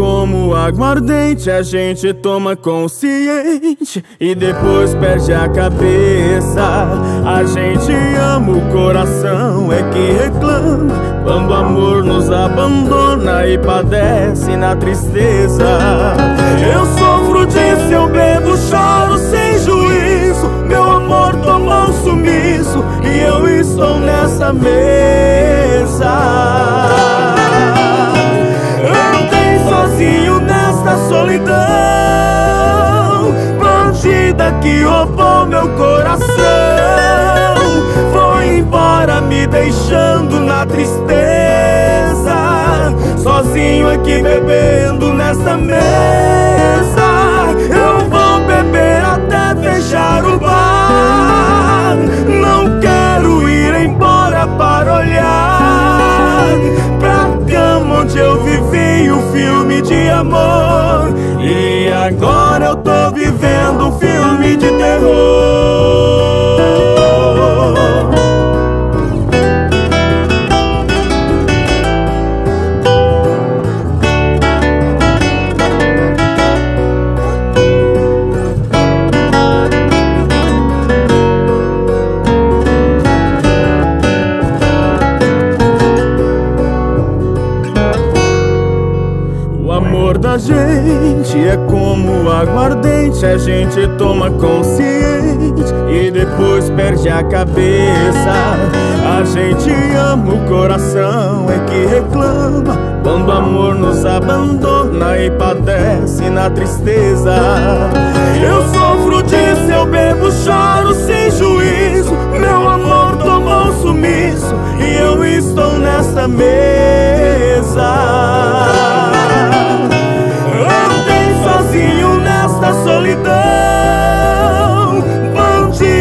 como aguardente, a gente toma consciente e depois perde a cabeça. A gente ama o coração, é que reclama quando o amor nos abandona e padece na tristeza. Eu sofro disso, eu bebo, choro sem juízo. Meu amor tomou um sumiço e eu estou nessa mesa. Bandida que roubou meu coração. Foi embora me deixando na tristeza. Sozinho aqui bebendo nessa mesa. Eu vou beber até fechar o bar. Não quero ir embora para olhar Pra cama onde eu vivi o filme de amor. E agora eu tô vivendo um filme de terror. Da gente é como aguardente, a gente toma consciente e depois perde a cabeça. A gente ama o coração, é que reclama quando o amor nos abandona e padece na tristeza. Eu sofro disso, eu bebo, choro sem juízo. Meu amor tomou sumiço e eu estou nessa mesa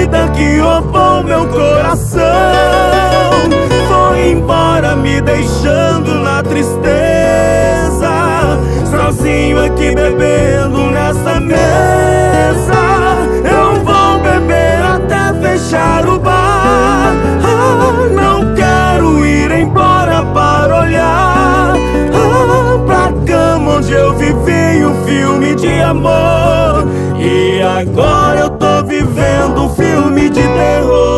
Bandida que roubou meu coração. Foi embora me deixando na tristeza. Sozinho aqui bebendo nessa mesa. Eu vou beber até fechar o bar. Ah, Não quero ir embora para olhar. Ah, Pra cama onde eu vivi um filme de amor E agora eu tô vivendo um filme de Deus